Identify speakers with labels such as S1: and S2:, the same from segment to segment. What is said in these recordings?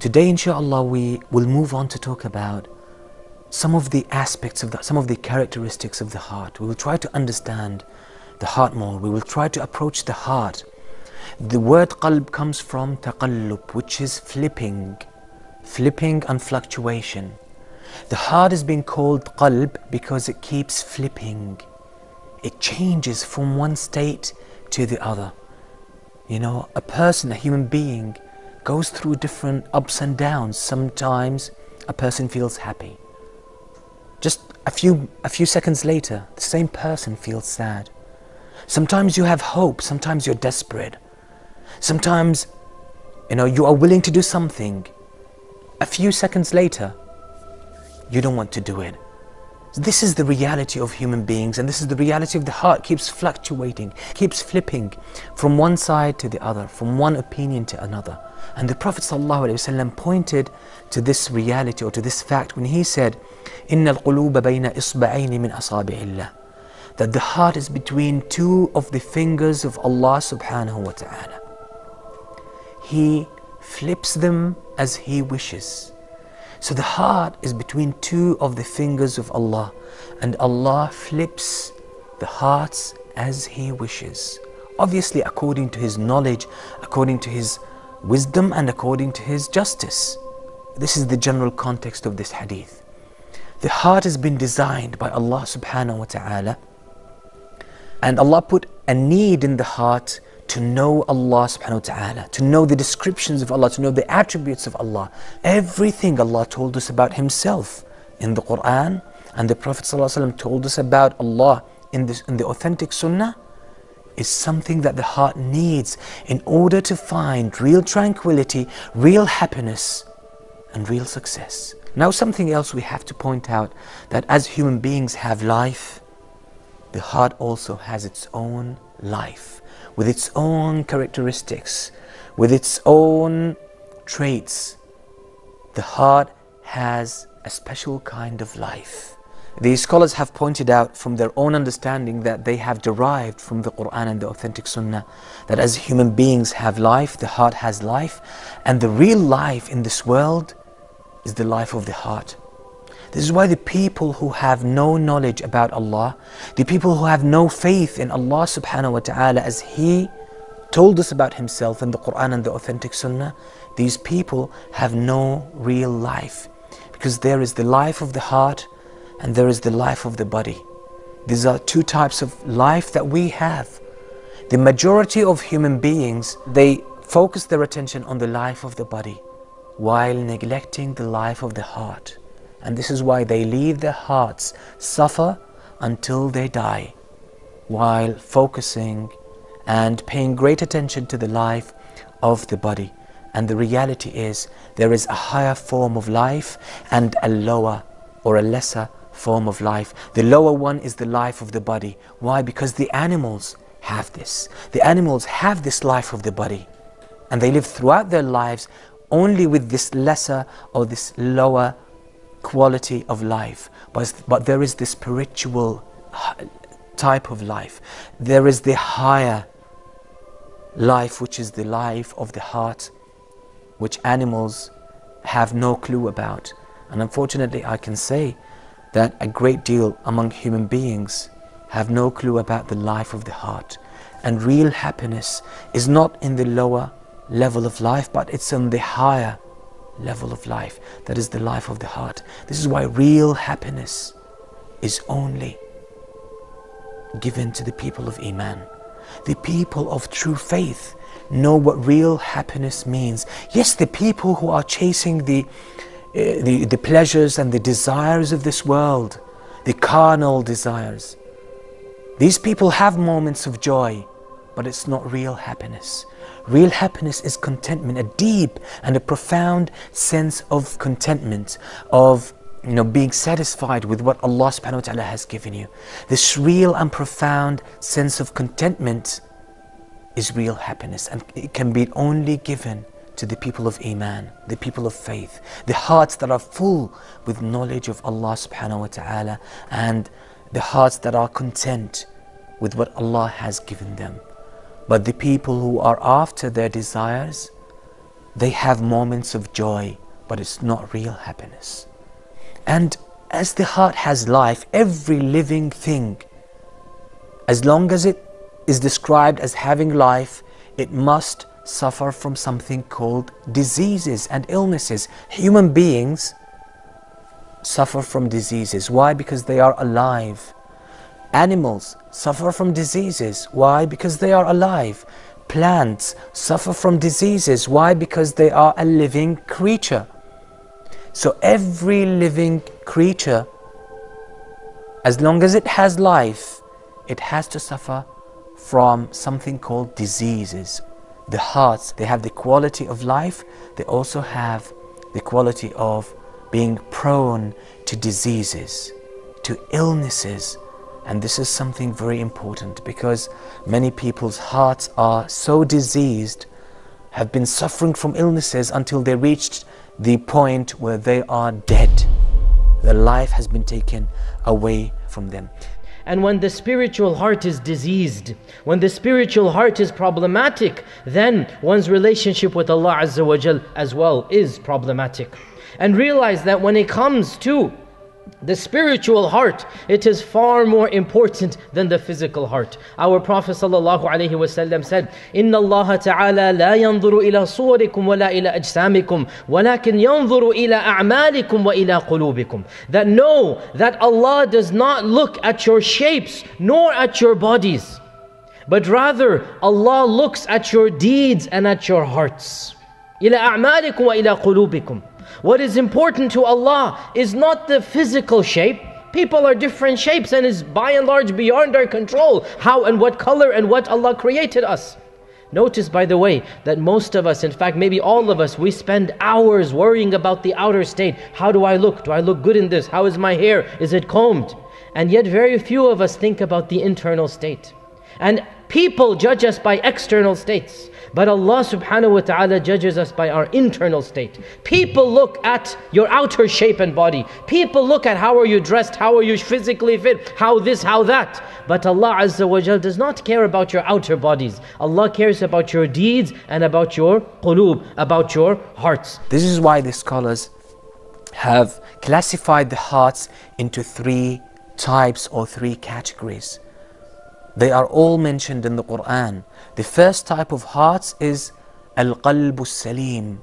S1: Today, inshallah, we will move on to talk about some of the aspects of the, some of the characteristics of the heart. We will try to understand the heart more. We will try to approach the heart. The word qalb comes from taqallub, which is flipping, flipping and fluctuation. The heart is being called qalb because it keeps flipping. It changes from one state to the other. You know, a person, a human being, goes through different ups and downs. Sometimes a person feels happy. Just a few, a few seconds later, the same person feels sad. Sometimes you have hope, sometimes you're desperate. Sometimes, you know, you are willing to do something. A few seconds later, you don't want to do it. This is the reality of human beings and this is the reality of the heart keeps fluctuating, keeps flipping from one side to the other, from one opinion to another. And the Prophet ﷺ pointed to this reality or to this fact when he said, إِنَّ الْقُلُوبَ بَيْنَ إِصْبَعَيْنِ مِنْ أَصَابِعِ اللَّهِ That the heart is between two of the fingers of Allah subhanahu wa ta'ala. He flips them as He wishes. So the heart is between two of the fingers of Allah, and Allah flips the hearts as He wishes. Obviously, according to His knowledge, according to His wisdom, and according to His justice. This is the general context of this hadith. The heart has been designed by Allah subhanahu wa ta'ala, and Allah put a need in the heart to know Allah subhanahu wa ta'ala, to know the descriptions of Allah, to know the attributes of Allah. Everything Allah told us about Himself in the Quran and the Prophet told us about Allah in, this, in the authentic Sunnah is something that the heart needs in order to find real tranquility, real happiness, and real success. Now, something else we have to point out that as human beings have life, the heart also has its own life with its own characteristics, with its own traits. The heart has a special kind of life. These scholars have pointed out from their own understanding that they have derived from the Quran and the authentic Sunnah that as human beings have life, the heart has life, and the real life in this world is the life of the heart. This is why the people who have no knowledge about Allah, the people who have no faith in Allah subhanahu wa ta'ala as He told us about Himself in the Quran and the authentic Sunnah, these people have no real life. Because there is the life of the heart and there is the life of the body. These are two types of life that we have. The majority of human beings, they focus their attention on the life of the body while neglecting the life of the heart. And this is why they leave their hearts suffer until they die, while focusing and paying great attention to the life of the body. And the reality is, there is a higher form of life and a lower or a lesser form of life. The lower one is the life of the body. Why? Because the animals have this. The animals have this life of the body. And they live throughout their lives only with this lesser or this lower quality of life, but, but there is the spiritual type of life. There is the higher life, which is the life of the heart, which animals have no clue about. And unfortunately, I can say that a great deal among human beings have no clue about the life of the heart. And real happiness is not in the lower level of life, but it's in the higher level of life. That is the life of the heart. This is why real happiness is only given to the people of Iman. The people of true faith know what real happiness means. Yes, the people who are chasing the, Uh, the, the pleasures and the desires of this world, the carnal desires, these people have moments of joy, but it's not real happiness. Real happiness is contentment, a deep and a profound sense of contentment, of you know, being satisfied with what Allah subhanahu wa ta'ala has given you. This real and profound sense of contentment is real happiness and it can be only given to the people of Iman, the people of faith, the hearts that are full with knowledge of Allah subhanahu wa ta'ala and the hearts that are content with what Allah has given them. But the people who are after their desires, they have moments of joy, but it's not real happiness. And as the heart has life, every living thing, as long as it is described as having life, it must suffer from something called diseases and illnesses. Human beings suffer from diseases. Why? Because they are alive. Animals suffer from diseases. Why? Because they are alive. Plants suffer from diseases. Why? Because they are a living creature. So every living creature, as long as it has life, it has to suffer from something called diseases. The hearts, they have the quality of life, they also have the quality of being prone to diseases, to illnesses. And this is something very important because many people's hearts are so diseased, have been suffering from illnesses until they reached the point where they are dead. Their life has been taken away from them.
S2: And when the spiritual heart is diseased, when the spiritual heart is problematic, then one's relationship with Allah Azza wa Jal as well is problematic. And realize that when it comes to the spiritual heart, it is far more important than the physical heart. Our Prophet ﷺ said, إِنَّ اللَّهَ تَعَالَى لَا يَنظُرُ إِلَى صُوَرِكُمْ وَلَا إِلَى أَجْسَامِكُمْ وَلَكِنْ يَنظُرُ إِلَى أَعْمَالِكُمْ وَإِلَى قُلُوبِكُمْ That know that Allah does not look at your shapes nor at your bodies, but rather Allah looks at your deeds and at your hearts. إِلَى أَعْمَالِكُمْ وَإِلَى قُلُوبِكُمْ what is important to Allah is not the physical shape. People are different shapes and is by and large beyond our control how and what color and what Allah created us. Notice, by the way, that most of us, in fact, maybe all of us, we spend hours worrying about the outer state. How do I look? Do I look good in this? How is my hair? Is it combed? And yet, very few of us think about the internal state. And people judge us by external states. But Allah subhanahu wa ta'ala judges us by our internal state. People look at your outer shape and body. People look at how are you dressed, how are you physically fit, how this, how that. But Allah Azza wa Jal does not care about your outer bodies. Allah cares about your deeds and about your qulub, about your hearts.
S1: This is why the scholars have classified the hearts into three types or three categories. They are all mentioned in the Quran. The first type of hearts is Al-Qalbu Salim,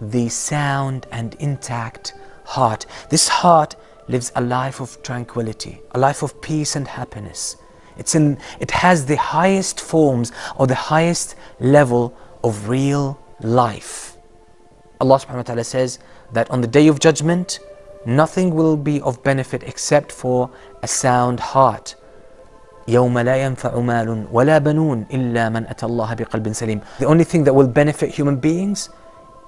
S1: the sound and intact heart. This heart lives a life of tranquility, a life of peace and happiness. It's in, it has the highest forms or the highest level of real life. Allah subhanahu wa ta'ala says that on the day of judgment, nothing will be of benefit except for a sound heart. يوم لا ينفع مال ولا بنون إلا من أتى الله بقلب سليم The only thing that will benefit human beings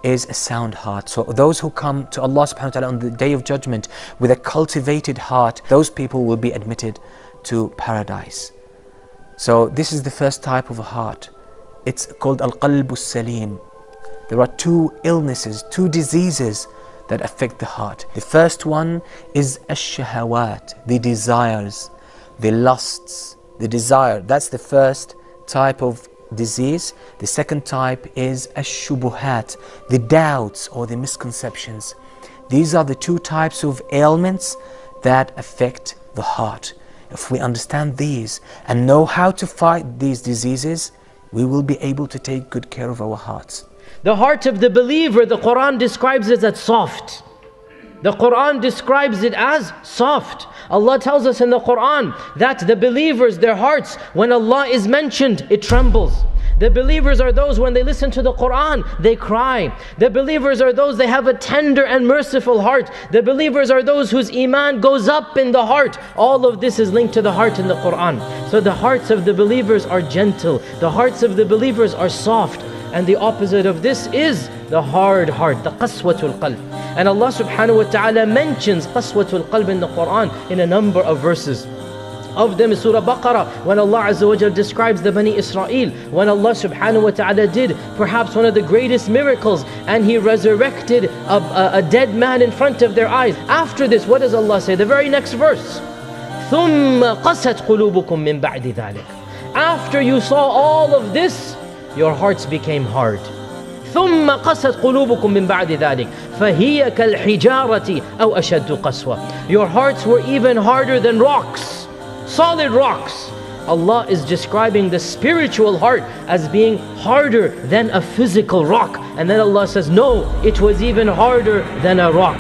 S1: is a sound heart. So those who come to Allah subhanahu wa ta'ala on the day of judgment with a cultivated heart, those people will be admitted to paradise. So this is the first type of a heart. It's called al-qalb salim There are two illnesses, two diseases that affect the heart. The first one is ash-shahawat, the desires the lusts, the desire. That's the first type of disease. The second type is ash-shubuhat, the doubts or the misconceptions. These are the two types of ailments that affect the heart. If we understand these and know how to fight these diseases, we will be able to take good care of our hearts.
S2: The heart of the believer, the Quran describes it as soft. The Quran describes it as soft. Allah tells us in the Quran that the believers, their hearts, when Allah is mentioned, it trembles. The believers are those when they listen to the Quran, they cry. The believers are those they have a tender and merciful heart. The believers are those whose iman goes up in the heart. All of this is linked to the heart in the Quran. So the hearts of the believers are gentle. The hearts of the believers are soft. And the opposite of this is the hard heart, the qaswatul qalb. And Allah subhanahu wa ta'ala mentions qaswatul qalb in the Quran in a number of verses. Of them is Surah Baqarah, when Allah Azza wa Jal describes the Bani Israel, when Allah subhanahu wa ta'ala did perhaps one of the greatest miracles, and He resurrected a, a, a dead man in front of their eyes. After this, what does Allah say? The very next verse. ثُمَّ قَسَتْ قُلُوبُكُم مِّن بَعْدِ ذَلِكَ After you saw all of this, your hearts became hard. ثم قست قلوبكم من بعد ذلك فهي كالحجارة أو أشد قسوة Your hearts were even harder than rocks solid rocks Allah is describing the spiritual heart as being harder than a physical rock and then Allah says no it was even harder than a rock